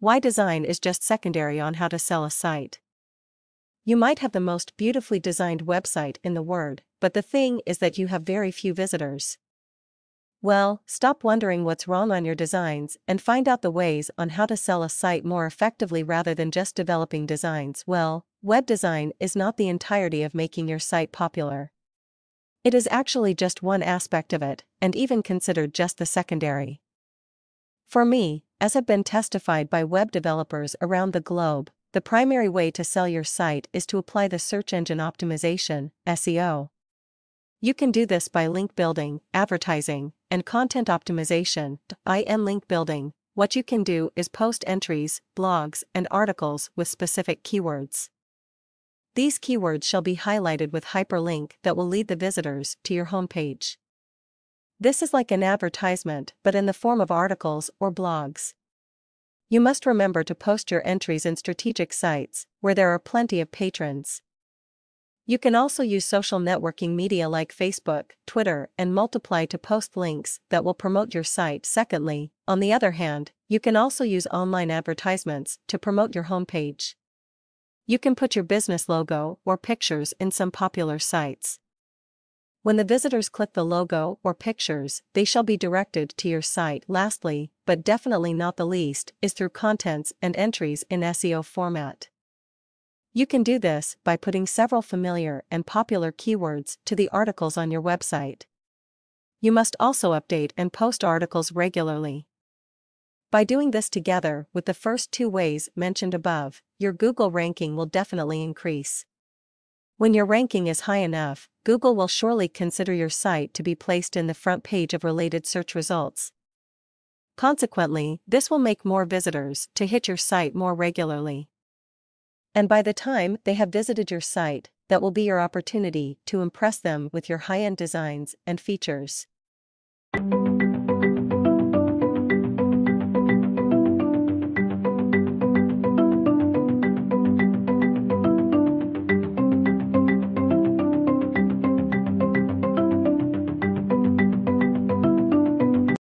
why design is just secondary on how to sell a site. You might have the most beautifully designed website in the world, but the thing is that you have very few visitors. Well, stop wondering what's wrong on your designs and find out the ways on how to sell a site more effectively rather than just developing designs. Well, web design is not the entirety of making your site popular. It is actually just one aspect of it, and even considered just the secondary. For me, as have been testified by web developers around the globe, the primary way to sell your site is to apply the search engine optimization, SEO. You can do this by link building, advertising, and content optimization. In link building, what you can do is post entries, blogs, and articles with specific keywords. These keywords shall be highlighted with hyperlink that will lead the visitors to your homepage. This is like an advertisement but in the form of articles or blogs. You must remember to post your entries in strategic sites, where there are plenty of patrons. You can also use social networking media like Facebook, Twitter, and Multiply to post links that will promote your site. Secondly, on the other hand, you can also use online advertisements to promote your homepage. You can put your business logo or pictures in some popular sites. When the visitors click the logo or pictures, they shall be directed to your site. Lastly, but definitely not the least, is through contents and entries in SEO format. You can do this by putting several familiar and popular keywords to the articles on your website. You must also update and post articles regularly. By doing this together with the first two ways mentioned above, your Google ranking will definitely increase. When your ranking is high enough, Google will surely consider your site to be placed in the front page of related search results. Consequently, this will make more visitors to hit your site more regularly. And by the time they have visited your site, that will be your opportunity to impress them with your high end designs and features.